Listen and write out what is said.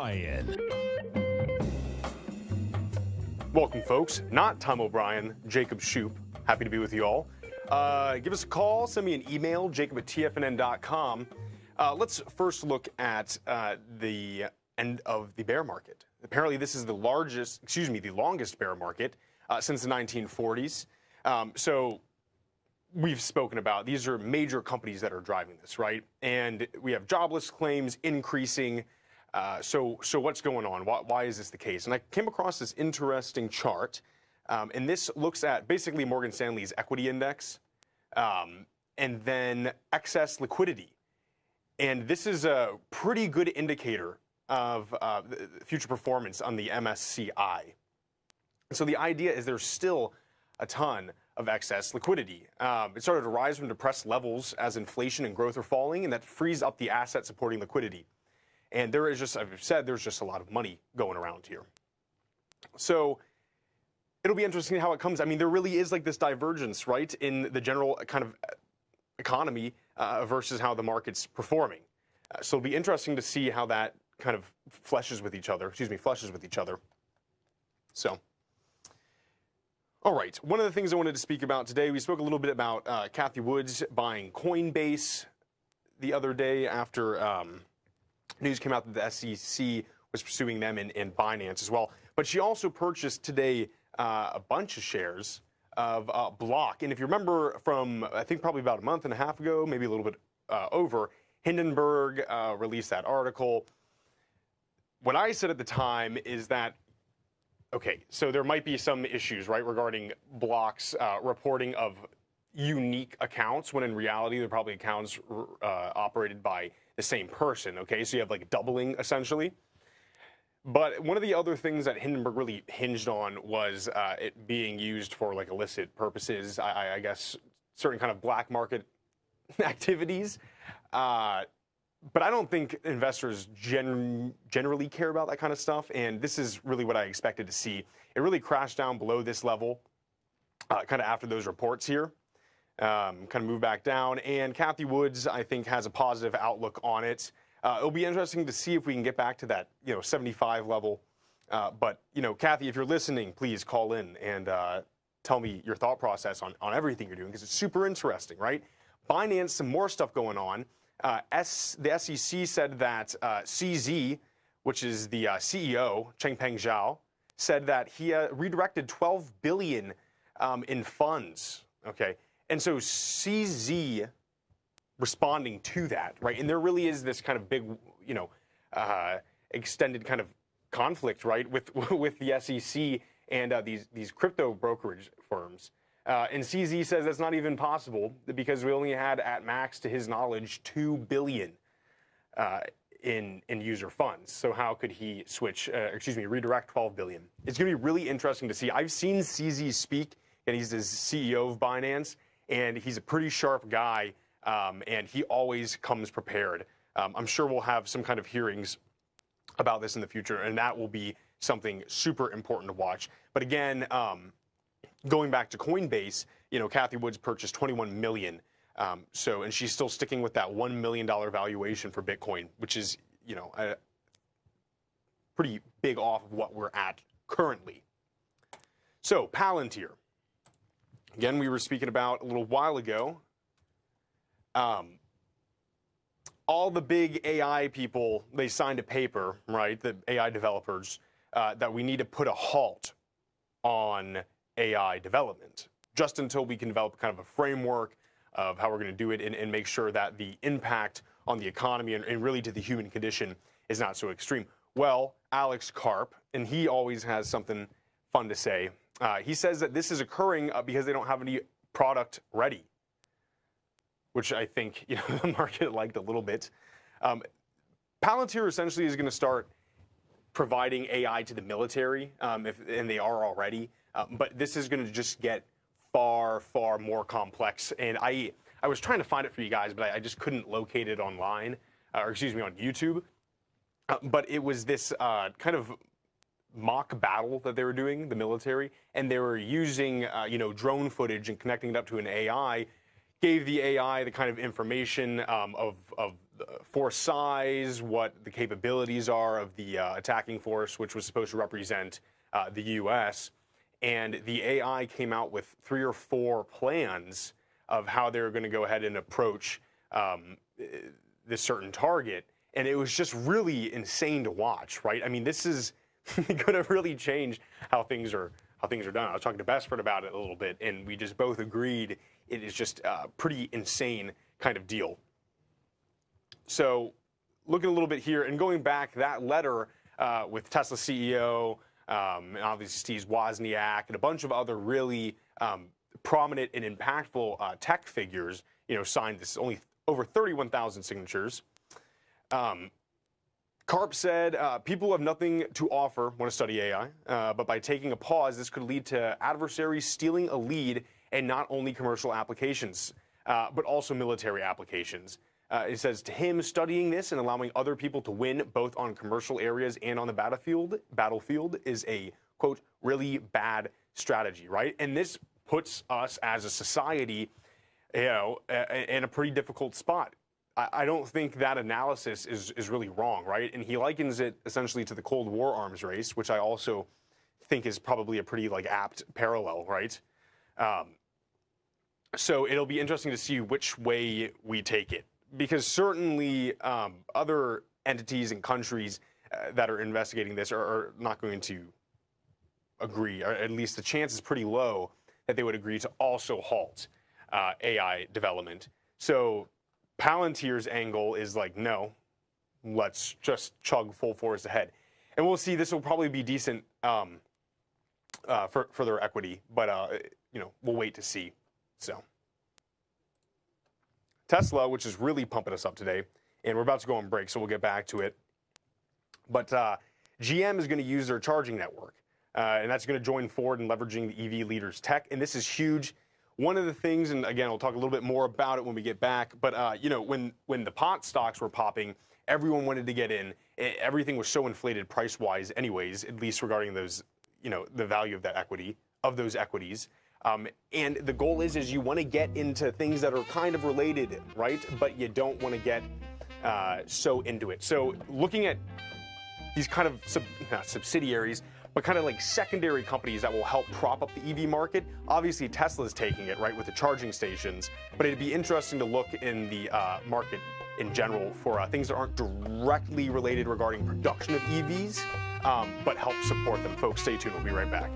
O'Brien. Welcome, folks. Not Tom O'Brien, Jacob Shoup. Happy to be with you all. Uh, give us a call, send me an email, jacob at tfnn.com. Uh, let's first look at uh, the end of the bear market. Apparently, this is the largest, excuse me, the longest bear market uh, since the 1940s. Um, so, we've spoken about these are major companies that are driving this, right? And we have jobless claims increasing. Uh, so, so what's going on? Why, why, is this the case? And I came across this interesting chart, um, and this looks at basically Morgan Stanley's equity index, um, and then excess liquidity. And this is a pretty good indicator of uh, future performance on the MSCI. So the idea is there's still a ton of excess liquidity. Um, it started to rise from depressed levels as inflation and growth are falling, and that frees up the asset supporting liquidity. And there is just, I've said, there's just a lot of money going around here. So it'll be interesting how it comes. I mean, there really is like this divergence, right, in the general kind of economy uh, versus how the market's performing. Uh, so it'll be interesting to see how that kind of fleshes with each other. Excuse me, flushes with each other. So. All right, one of the things I wanted to speak about today, we spoke a little bit about uh, Cathie Woods buying Coinbase the other day after um, news came out that the SEC was pursuing them in, in Binance as well. But she also purchased today uh, a bunch of shares of uh, Block. And if you remember from, I think probably about a month and a half ago, maybe a little bit uh, over, Hindenburg uh, released that article. What I said at the time is that Okay, so there might be some issues, right, regarding blocks uh, reporting of unique accounts when in reality they're probably accounts uh, operated by the same person. Okay, so you have like doubling essentially. But one of the other things that Hindenburg really hinged on was uh, it being used for like illicit purposes. I, I guess certain kind of black market activities. Uh, but I don't think investors gen- generally care about that kind of stuff. And this is really what I expected to see. It really crashed down below this level, uh, kind of after those reports here. Um, kind of move back down. And Cathie Woods, I think, has a positive outlook on it. Uh, it'll be interesting to see if we can get back to that, you know, 75 level. Uh, but you know, Cathie, if you're listening, please call in and uh, tell me your thought process on, on everything you're doing because it's super interesting, right? Binance, some more stuff going on. Uh, S, the SEC said that uh, CZ, which is the uh, CEO, Changpeng Zhao, said that he redirected 12 billion um, in funds. Okay, and so CZ responding to that, right? And there really is this kind of big, you know, uh, extended kind of conflict, right, with with the SEC and uh, these these crypto brokerage firms. Uh, and CZ says that's not even possible because we only had at max, to his knowledge, two billion uh, in in user funds. So how could he switch? Uh, excuse me, redirect 12 billion? It's going to be really interesting to see. I've seen CZ speak, and he's the CEO of Binance, and he's a pretty sharp guy, um, and he always comes prepared. Um, I'm sure we'll have some kind of hearings about this in the future, and that will be something super important to watch. But again. Um, going back to Coinbase, you know, Cathie Woods purchased 21 million. Um, so, and she's still sticking with that one million dollar valuation for Bitcoin, which is, you know, a pretty big off of what we're at currently. So, Palantir. Again, we were speaking about a little while ago. Um, all the big AI people, they signed a paper, right? The AI developers, uh, that we need to put a halt on AI development, just until we can develop kind of a framework of how we're going to do it and, and, make sure that the impact on the economy and, and, really to the human condition is not so extreme. Well, Alex Karp, and he always has something fun to say. Uh, he says that this is occurring uh, because they don't have any product ready, which I think you know, the market liked a little bit. Um, Palantir essentially is going to start providing AI to the military, um, if, and they are already. Uh, but this is going to just get far, far more complex. And I, I was trying to find it for you guys, but I, I just couldn't locate it online, uh, or excuse me, on YouTube. Uh, but it was this uh, kind of mock battle that they were doing, the military, and they were using, uh, you know, drone footage and connecting it up to an AI, gave the AI the kind of information um, of, of force size, what the capabilities are of the uh, attacking force, which was supposed to represent uh, the U.S. And the AI came out with three or four plans of how they were going to go ahead and approach um, this certain target. And it was just really insane to watch, right? I mean, this is going to really changed how things are how things are done. I was talking to Besford about it a little bit, and we just both agreed it is just a pretty insane kind of deal. So, looking a little bit here and going back, that letter uh, with Tesla CEO um, and obviously Steve Wozniak and a bunch of other really um, prominent and impactful uh, tech figures, you know, signed this only over 31,000 signatures. Um, Karp said uh, people have nothing to offer when to study AI, uh, but by taking a pause, this could lead to adversaries stealing a lead and not only commercial applications, uh, but also military applications. Uh, it says to him, studying this and allowing other people to win both on commercial areas and on the battlefield battlefield is a quote really bad strategy, right? And this puts us as a society, you know, in a pretty difficult spot. I don't think that analysis is is really wrong, right? And he likens it essentially to the Cold War arms race, which I also think is probably a pretty like apt parallel, right? Um, so it'll be interesting to see which way we take it because certainly um, other entities and countries uh, that are investigating this are, are, not going to agree, or at least the chance is pretty low that they would agree to also halt uh, AI development. So Palantir's angle is like, no, let's just chug full force ahead. And we'll see. This will probably be decent um, uh, for for their equity, but uh, you know we'll wait to see. So. Tesla, which is really pumping us up today, and we're about to go on break, so we'll get back to it. But uh, GM is going to use their charging network, uh, and that's going to join Ford in leveraging the EV leader's tech. And this is huge. One of the things, and again, we'll talk a little bit more about it when we get back. But uh, you know, when when the pot stocks were popping, everyone wanted to get in. Everything was so inflated price-wise, anyways. At least regarding those, you know, the value of that equity of those equities. Um, and the goal is, is you want to get into things that are kind of related, right? But you don't want to get uh, so into it. So looking at these kind of sub, subsidiaries, but kind of like secondary companies that will help prop up the EV market. Obviously, Tesla's taking it, right, with the charging stations. But it'd be interesting to look in the uh, market in general for uh, things that aren't directly related regarding production of EVs, um, but help support them. Folks, stay tuned. We'll be right back.